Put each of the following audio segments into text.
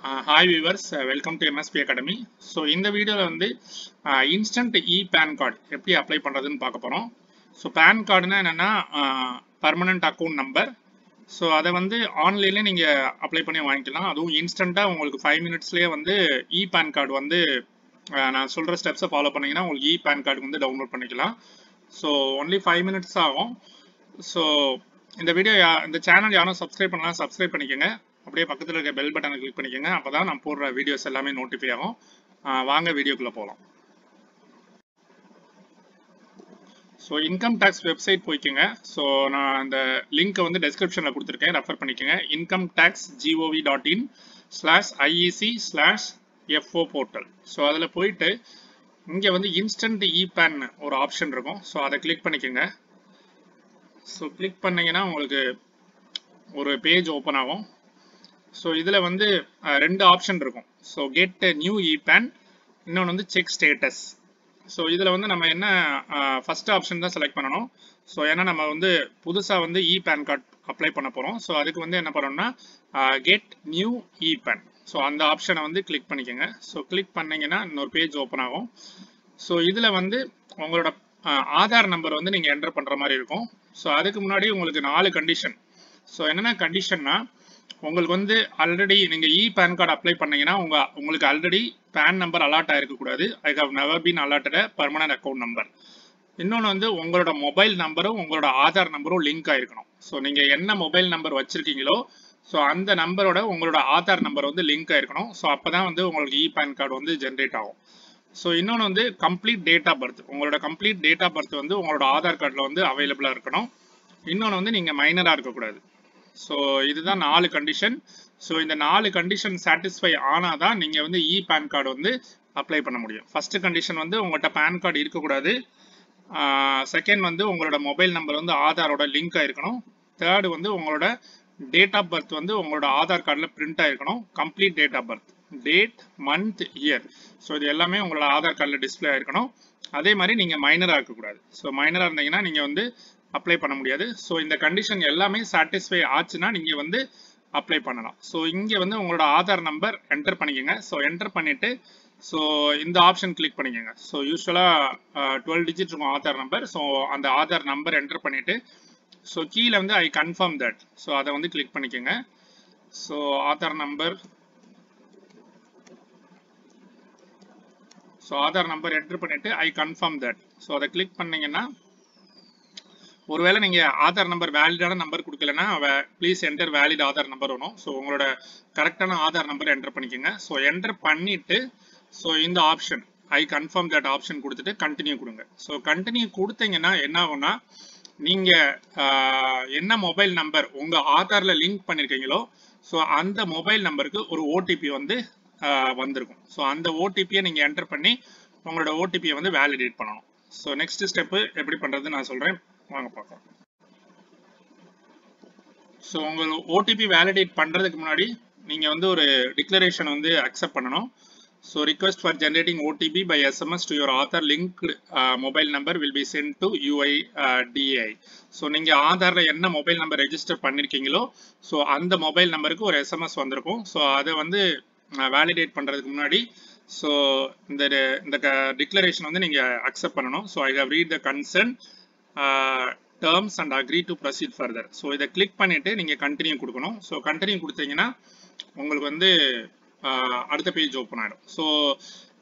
Hi viewers welcome to MSP academy so இந்த வீடியோவில் வந்து இன்ஸ்டன்ட் இ பேன் கார்டு எப்படி அப்ளை பண்ணுறதுன்னு பார்க்க போகிறோம் ஸோ பேன் கார்டுனா என்னென்னா பர்மனண்ட் அக்கௌண்ட் நம்பர் ஸோ அதை வந்து ஆன்லைன்லேயே நீங்கள் அப்ளை பண்ணி வாங்கிக்கலாம். அதுவும் இன்ஸ்டண்ட்டாக உங்களுக்கு ஃபைவ் மினிட்ஸ்லேயே வந்து இ பேன் கார்டு வந்து நான் சொல்கிற ஸ்டெப்ஸை ஃபாலோ பண்ணிங்கன்னா உங்களுக்கு இ பேன் கார்டு வந்து டவுன்லோட் பண்ணிக்கலாம். ஸோ ஒன்லி ஃபைவ் மினிட்ஸ் ஆகும். ஸோ இந்த வீடியோ யா- இந்த சேனல் யாரும் சப்ஸ்கிரைப் பண்ணலாம் சப்ஸ்கிரைப் பண்ணிக்கோங்க. அப்படியே பக்கத்தில் இருக்க பெல் பட்டனை கிளிக் பண்ணிக்கோங்க. அப்போ தான் நான் போடுற வீடியோஸ் எல்லாமே நோட்டிஃபை ஆகும். வாங்க வீடியோக்குள்ளே போகலாம் ஸோ இன்கம் டேக்ஸ் வெப்சைட் போய்க்குங்க. ஸோ நான் அந்த லிங்க்கை வந்து டெஸ்கிரிப்ஷனில் கொடுத்துருக்கேன். ரெஃபர் பண்ணிக்கோங்க. Income tax gov dot in slash IEC slash FO portal so அதில் போயிட்டு இங்கே வந்து இன்ஸ்டன்ட் இ பேன் ஒரு ஆப்ஷன் இருக்கும். ஸோ அதை கிளிக் பண்ணிக்கோங்க. ஸோ கிளிக் பண்ணீங்கன்னா உங்களுக்கு ஒரு பேஜ் ஓப்பன் ஆகும். ஸோ இதில் வந்து ரெண்டு ஆப்ஷன் இருக்கும். ஸோ கெட் நியூ இபேன் இன்னொன்று வந்து செக் ஸ்டேட்டஸ் ஸோ இதில் வந்து நம்ம என்ன ஃபர்ஸ்ட் ஆப்ஷன் தான் செலக்ட் பண்ணணும். ஸோ ஏன்னா நம்ம வந்து புதுசாக வந்து இ பேன் கார்டு அப்ளை பண்ண போகிறோம் ஸோ அதுக்கு வந்து என்ன பண்ணணும்னா get new e PAN so அந்த ஆப்ஷனை வந்து கிளிக் பண்ணிக்கோங்க. ஸோ கிளிக் பண்ணீங்கன்னா இன்னொரு பேஜ் ஓப்பன் ஆகும். ஸோ இதில் வந்து உங்களோட ஆதார் நம்பர் வந்து நீங்கள் என்டர் பண்ணுற மாதிரி இருக்கும். ஸோ அதுக்கு முன்னாடி உங்களுக்கு நாலு கண்டிஷன் ஸோ என்னென்ன கண்டிஷன்னா உங்களுக்கு வந்து ஆல்ரெடி நீங்கள் இ பேன் கார்டு அப்ளை பண்ணீங்கன்னா உங்க உங்களுக்கு already PAN number allot ஆயிருக்கக்கூடாது. I have never been allotted permanent account number இன்னொன்று வந்து உங்களோட மொபைல் நம்பரும் உங்களோட ஆதார் நம்பரும் லிங்க் ஆயிருக்கணும். ஸோ நீங்கள் என்ன மொபைல் நம்பர் வச்சிருக்கீங்களோ ஸோ அந்த நம்பரோட உங்களோட ஆதார் நம்பர் வந்து லிங்க் ஆயிருக்கணும். ஸோ அப்போ தான் வந்து உங்களுக்கு இ பேன் கார்டு வந்து ஜென்ரேட் ஆகும். ஸோ இன்னொன்று வந்து கம்ப்ளீட் டேட் ஆஃப் பர்த் உங்களோட கம்ப்ளீட் டேட் ஆஃப் பர்த் வந்து உங்களோட ஆதார் கார்டில் வந்து அவைலபிளாக இருக்கணும். இன்னொன்று வந்து நீங்கள் மைனராக இருக்கக்கூடாது. ஸோ இதுதான் நாலு கண்டிஷன் ஸோ இந்த நாலு கண்டிஷன் சாட்டிஸ்ஃபை ஆனால் தான் நீங்கள் வந்து இ பேன் கார்டு வந்து அப்ளை பண்ண முடியும். ஃபர்ஸ்ட் கண்டிஷன் வந்து உங்கள்கிட்ட பேன் கார்டு இருக்கக்கூடாது. செகண்ட் வந்து உங்களோட மொபைல் நம்பர் வந்து ஆதாரோட லிங்க் ஆயிருக்கணும் தேர்டு வந்து உங்களோட டேட் ஆஃப் பர்த் வந்து உங்களோட ஆதார் கார்டில் print ஆகிருக்கணும் complete date of birth date month year so இது எல்லாமே உங்களோட ஆதார் கார்டில் டிஸ்ப்ளே ஆகிருக்கணும் அதே மாதிரி நீங்கள் மைனராக இருக்கக்கூடாது. ஸோ மைனராக இருந்தீங்கன்னா நீங்கள் வந்து அப்ளை பண்ண முடியாது. ஸோ இந்த கண்டிஷன் எல்லாமே சாட்டிஸ்ஃபை ஆச்சுன்னா நீங்கள் வந்து அப்ளை பண்ணலாம். ஸோ இங்கே வந்து உங்களோட ஆதார் நம்பர் என்டர் பண்ணிக்கோங்க. ஸோ என்டர் பண்ணிவிட்டு ஸோ இந்த ஆப்ஷன் கிளிக் பண்ணிக்கோங்க. ஸோ யூஸ்வலாக டுவெல் டிஜிட் இருக்கும் ஆதார் நம்பர் ஸோ அந்த ஆதார் நம்பர் என்டர் பண்ணிவிட்டு ஸோ கீழே வந்து ஐ கன்ஃபார்ம் தட் ஸோ அதை வந்து கிளிக் பண்ணிக்கோங்க. So Aadhaar number so Aadhaar number enter பண்ணிவிட்டு ஐ கன்ஃபார்ம் தட் ஸோ அதை கிளிக் பண்ணீங்கன்னா ஒருவேளை நீங்க ஆதார் நம்பர் வேலிடான நம்பர் கொடுக்கலன்னா please enter valid Aadhaar number வரும் ஸோ உங்களோட கரெக்டான ஆதார் நம்பர் என்டர் பண்ணிக்கோங்க. ஸோ என்டர் பண்ணிட்டு ஸோ இந்த option I confirm that option கொடுத்துட்டு கண்டினியூ கொடுங்க. ஸோ கண்டினியூ கொடுத்தீங்கன்னா என்ன ஆகும்னா நீங்க என்ன மொபைல் நம்பர் உங்க ஆதார்ல லிங்க் பண்ணிருக்கீங்களோ ஸோ அந்த மொபைல் நம்பருக்கு ஒரு ஓடிபி வந்து ஆஹ், வந்திருக்கும். ஸோ அந்த ஓடிபியை நீங்க என்டர் பண்ணி உங்களோட ஓடிபியை வந்து வேலிடேட் பண்ணணும். ஸோ நெக்ஸ்ட் ஸ்டெப்பு எப்படி பண்றது நான் சொல்றேன். வாங்க பார்க்கலாம். ஸோ உங்கள் ஓடிபி வேலிடேட் பண்ணுறதுக்கு முன்னாடி நீங்கள் வந்து ஒரு டிக்ளரேஷன் வந்து அக்செப்ட் பண்ணணும். So request for generating OTP by SMS to your Aadhaar linked mobile number will be sent to UI DI so நீங்கள் ஆதாரில் என்ன மொபைல் நம்பர் ரெஜிஸ்டர் பண்ணியிருக்கீங்களோ ஸோ அந்த மொபைல் நம்பருக்கு ஒரு எஸ்எம்எஸ் வந்திருக்கும். ஸோ அதை வந்து uh, வேலிடேட் பண்ணுறதுக்கு முன்னாடி ஸோ இந்த இந்த டிக்ளரேஷன் வந்து நீங்கள் அக்செப்ட் பண்ணணும். So I have read the concern terms and agree to proceed further so இதை கிளிக் பண்ணிட்டு நீங்க கண்டினியூ கொடுக்கணும். ஸோ கண்டினியூ கொடுத்தீங்கன்னா உங்களுக்கு வந்து ஆஹ், அடுத்த பேஜ் ஓப்பன் ஆயிடும். ஸோ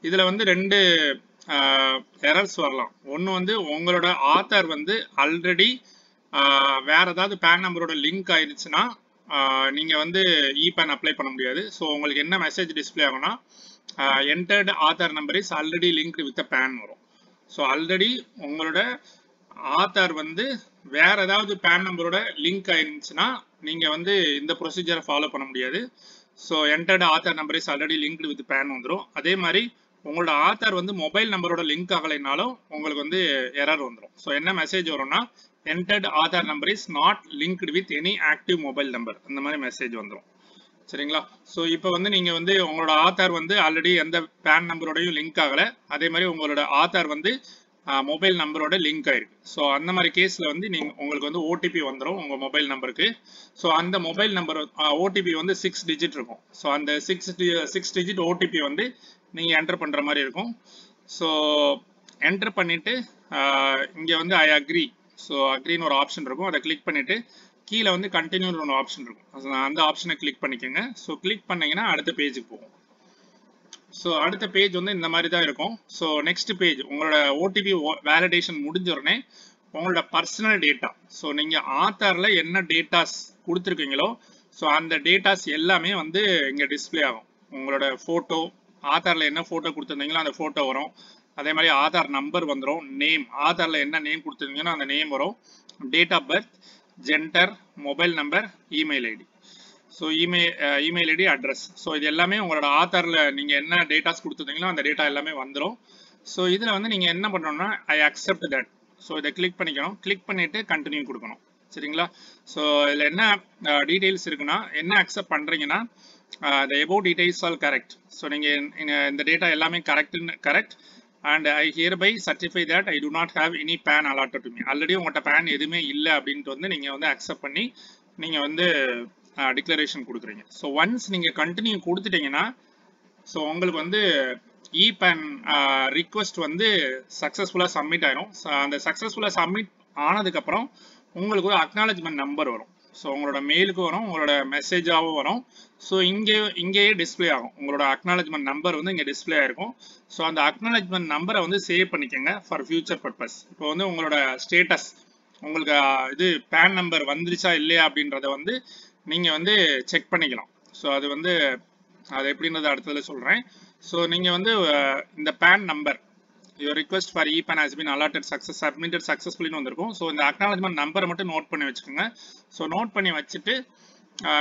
இதுல வந்து ரெண்டு எரர்ஸ் வரலாம். ஒன்று வந்து உங்களோட ஆதார் வந்து ஆல்ரெடி வேற ஏதாவது பேன் நம்பரோட லிங்க் ஆயிடுச்சுன்னா நீங்க வந்து இ பேன் அப்ளை பண்ண முடியாது. ஸோ உங்களுக்கு என்ன மெசேஜ் டிஸ்ப்ளே ஆகும்னா entered Aadhaar number is already linked with PAN வரும். ஸோ ஆல்ரெடி உங்களோட ஆதார் வந்து வேற ஏதாவது பேன் நம்பரோட லிங்க் ஆயிருந்துச்சுன்னா நீங்க வந்து இந்த ப்ரொசீஜரை ஃபாலோ பண்ண முடியாது. So entered Aadhaar number is already linked with PAN வந்துடும் அதே மாதிரி உங்களோட ஆதார் வந்து மொபைல் நம்பரோட லிங்க் ஆகலைனாலும் உங்களுக்கு வந்து எரர் வந்துடும் ஸோ என்ன மெசேஜ் வரும்னா entered Aadhaar number is not linked with any active mobile number அந்த மாதிரி மெசேஜ் வந்துடும் சரிங்களா? ஸோ இப்போ வந்து நீங்க வந்து உங்களோட ஆதார் வந்து ஆல்ரெடி எந்த பேன் நம்பரோடையும் லிங்க் ஆகலை. அதே மாதிரி உங்களோட ஆதார் வந்து மொபைல் நம்பரோட லிங்க் ஆயிருக்கு. ஸோ அந்த மாதிரி கேஸில் வந்து நீங்கள் உங்களுக்கு வந்து ஓடிபி வந்துடும் உங்கள் மொபைல் நம்பருக்கு ஸோ அந்த மொபைல் நம்பர் ஓடிபி வந்து சிக்ஸ் டிஜிட் இருக்கும். ஸோ அந்த சிக்ஸ் சிக்ஸ் டிஜிட் ஓடிபி வந்து நீங்கள் என்டர் பண்ணுற மாதிரி இருக்கும். ஸோ என்டர் பண்ணிவிட்டு இங்கே வந்து ஐ அக்ரி ஸோ அக்ரின்னு ஒரு ஆப்ஷன் இருக்கும். அதை கிளிக் பண்ணிவிட்டு கீழே வந்து கண்டினியூன்னு ஒரு ஆப்ஷன் இருக்கும். அந்த ஆப்ஷனை கிளிக் பண்ணிக்கோங்க. ஸோ கிளிக் பண்ணீங்கன்னா அடுத்த பேஜுக்கு போகும். ஸோ அடுத்த பேஜ் வந்து இந்த மாதிரி தான் இருக்கும். ஸோ நெக்ஸ்ட் பேஜ் உங்களோட ஓடிபி வேலிடேஷன் முடிஞ்ச உடனே உங்களோட பர்சனல் டேட்டா ஸோ நீங்கள் ஆத்தாரில் என்ன டேட்டாஸ் கொடுத்துருக்கீங்களோ ஸோ அந்த டேட்டாஸ் எல்லாமே வந்து இங்கே டிஸ்பிளே ஆகும். உங்களோட ஃபோட்டோ ஆதாரில் என்ன ஃபோட்டோ கொடுத்துருந்தீங்களோ அந்த ஃபோட்டோ வரும். அதே மாதிரி ஆதார் நம்பர் வந்துடும் நேம் ஆதாரில் என்ன நேம் கொடுத்துருந்தீங்களோ அந்த நேம் வரும். Date of birth gender mobile number email ID so email email ID address so இது எல்லாமே உங்களோட ஆதாரில் நீங்கள் என்ன டேட்டாஸ் கொடுத்துருந்தீங்களோ அந்த டேட்டா எல்லாமே வந்துடும் ஸோ இதில் வந்து நீங்கள் என்ன பண்ணணும்னா ஐ அக்செப்ட் தட் ஸோ இதை கிளிக் பண்ணிக்கணும். கிளிக் பண்ணிவிட்டு கண்டினியூ கொடுக்கணும். சரிங்களா? ஸோ இதில் என்ன uh, டீட்டெயில்ஸ் இருக்குன்னா என்ன அக்செப்ட் பண்ணுறீங்கன்னா the above details all correct so நீங்கள் இந்த டேட்டா எல்லாமே கரெக்ட்னு correct and I hereby certify that I do not have any PAN allotted to me already உங்கள்கிட்ட பேன் எதுவுமே இல்லை அப்படின்ட்டு வந்து நீங்கள் வந்து அக்செப்ட் பண்ணி நீங்கள் வந்து டிக்ளரேஷன் கொடுக்குறீங்க. ஸோ ஒன்ஸ் நீங்கள் கண்டினியூ கொடுத்துட்டீங்கன்னா ஸோ உங்களுக்கு வந்து இ பேன் ரிக்வஸ்ட் வந்து சக்ஸஸ்ஃபுல்லாக சப்மிட் ஆயிரும். அந்த சக்ஸஸ்ஃபுல்லாக சப்மிட் ஆனதுக்கப்புறம் உங்களுக்கு ஒரு அக்னாலஜ்மெண்ட் நம்பர் வரும். ஸோ உங்களோட மெயிலுக்கு வரும் உங்களோட மெசேஜாகவும் வரும். ஸோ இங்கே இங்கேயே டிஸ்பிளே ஆகும். உங்களோட அக்னாலஜ்மெண்ட் நம்பர் வந்து இங்கே டிஸ்பிளே ஆயிருக்கும். ஸோ அந்த அக்னாலஜ்மெண்ட் நம்பரை வந்து சேவ் பண்ணிக்கோங்க ஃபார் ஃபியூச்சர் பர்பஸ் இப்போ வந்து உங்களோட ஸ்டேட்டஸ் உங்களுக்கு இது பேன் நம்பர் வந்துருச்சா இல்லையா அப்படின்றத வந்து நீங்கள் வந்து செக் பண்ணிக்கலாம் ஸோ அது வந்து அது எப்படின்றது அடுத்ததில் சொல்கிறேன் ஸோ நீங்கள் வந்து இந்த PAN number your request for e PAN has been allotted success submitted சக்ஸஸ்ஃபுல்லின்னு வந்திருக்கும். ஸோ இந்த அக்னாலஜ்மெண்ட் நம்பரை மட்டும் நோட் பண்ணி வச்சுக்கோங்க. ஸோ நோட் பண்ணி வச்சுட்டு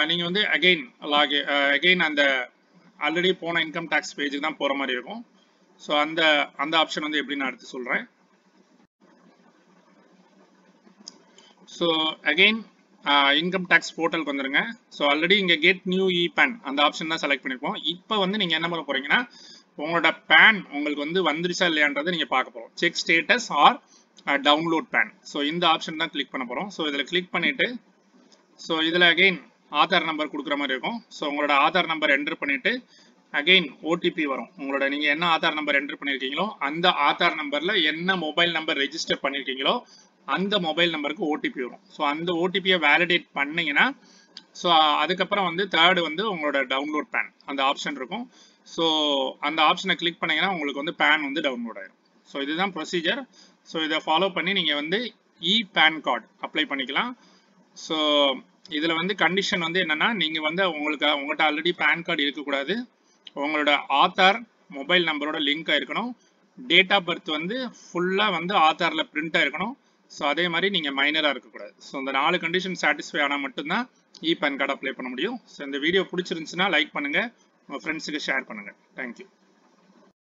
நீங்கள் வந்து அகெயின் லாகி அகெயின் அந்த ஆல்ரெடி போன இன்கம் டேக்ஸ் பேஜுக்கு தான் போகிற மாதிரி இருக்கும். ஸோ அந்த அந்த ஆப்ஷன் வந்து எப்படி நான் அடுத்து சொல்கிறேன் ஸோ அகெயின் இன்கம் டேக்ஸ் போர்ட்டலுக்கு வந்துருங்க. ஸோ ஆல்ரெடி இங்கே கெட் நியூ இ பேன் அந்த ஆப்ஷன் தான் செலக்ட் பண்ணியிருப்போம் இப்போ வந்து நீங்கள் என்ன பண்ண போறீங்கன்னா உங்களோட பேன் உங்களுக்கு வந்து வந்துருச்சா இல்லையான்றதை நீங்கள் பார்க்க போகிறோம் check status or download PAN so இந்த ஆப்ஷன் தான் கிளிக் பண்ண போகிறோம் ஸோ இதில் கிளிக் பண்ணிவிட்டு ஸோ இதில் அகெயின் ஆதார் நம்பர் கொடுக்குற மாதிரி இருக்கும். ஸோ உங்களோட ஆதார் நம்பர் என்டர் பண்ணிவிட்டு அகெயின் ஓடிபி வரும். உங்களோட நீங்கள் என்ன ஆதார் நம்பர் என்டர் பண்ணியிருக்கீங்களோ அந்த ஆதார் நம்பரில் என்ன மொபைல் நம்பர் ரெஜிஸ்டர் பண்ணியிருக்கீங்களோ அந்த மொபைல் நம்பருக்கு ஓடிபி வரும். ஸோ அந்த ஓடிபியை வேலிடேட் பண்ணீங்கன்னா ஸோ அதுக்கப்புறம் வந்து தேர்டு வந்து உங்களோட டவுன்லோட் பேன் அந்த ஆப்ஷன் இருக்கும். ஸோ அந்த ஆப்ஷனை கிளிக் பண்ணீங்கன்னா உங்களுக்கு வந்து பேன் வந்து டவுன்லோட் ஆயிடும் ஸோ இதுதான் ப்ரொசீஜர் ஸோ இதை ஃபாலோ பண்ணி நீங்கள் வந்து இ பேன் கார்டு அப்ளை பண்ணிக்கலாம். ஸோ இதில் வந்து கண்டிஷன் வந்து என்னென்னா நீங்கள் வந்து உங்களுக்கு உங்கள்கிட்ட ஆல்ரெடி பேன் கார்டு இருக்கக்கூடாது. உங்களோட ஆதார் மொபைல் நம்பரோட லிங்காக இருக்கணும். டேட் ஆஃப் பர்த் வந்து ஃபுல்லாக வந்து ஆதாரில் பிரிண்டாக இருக்கணும். ஸோ அதே மாதிரி நீங்கள் மைனராக இருக்கக்கூடாது. ஸோ இந்த நாலு கண்டிஷன் சாட்டிஸ்ஃபை ஆனால் மட்டும்தான் இ பேன் கார்டு அப்ளை பண்ண முடியும். ஸோ இந்த வீடியோ பிடிச்சிருந்துச்சுன்னா லைக் பண்ணுங்கள் உங்கள் ஃப்ரெண்ட்ஸுக்கு ஷேர் பண்ணுங்கள் தேங்க்யூ